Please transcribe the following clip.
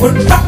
We're not